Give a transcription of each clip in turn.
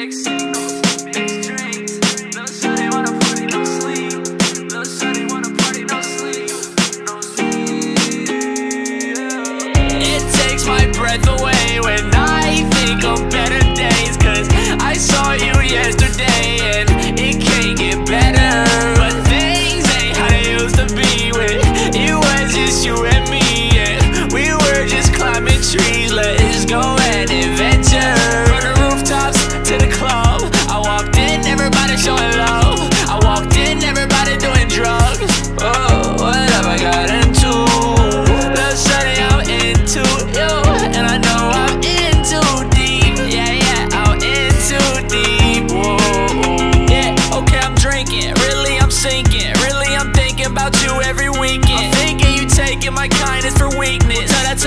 Sleep. It takes my breath away when I think of better days. Cause I saw you yesterday and it can't get better. But things ain't how they used to be when it was just you and me. And we were just climbing trees. Let's go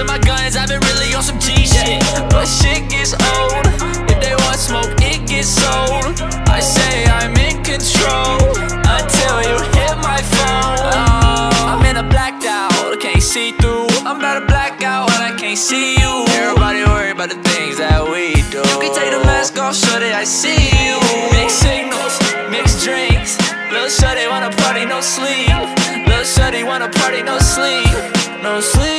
to my guns, I've been really on some G shit. But shit gets old. If they want smoke, it gets sold. I say I'm in control until you hit my phone. Oh, I'm in a blacked out, I can't see through. I'm about to black out and I can't see you. Everybody worry about the things that we do. You can take the mask off, so that I see you. Mixed signals, mixed drinks. Little shawty wanna party, no sleep. Little shawty wanna party, no sleep, no sleep.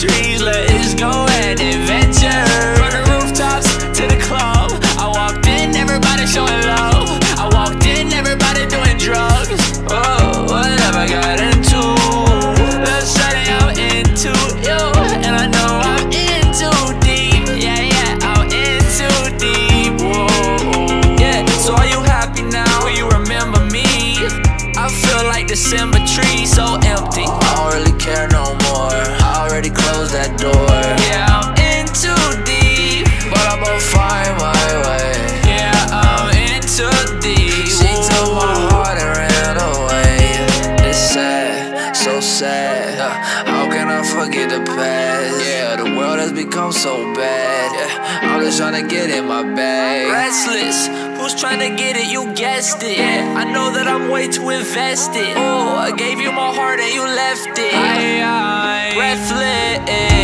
Trees. Let's go and adventure. From the rooftops to the club. I walked in, everybody showing love. I walked in, everybody doing drugs. Oh, what have I got into? Shut it out into you. And I know I'm in too deep. Yeah, yeah, I'm in too deep. Whoa. Yeah, so are you happy now? You remember me? I feel like December tree so has become so bad. Yeah, I'm just trying to get in my bag. Restless, who's trying to get it? You guessed it. Yeah, I know that I'm way too invested. Oh, I gave you my heart and you left it. I, I, breathless.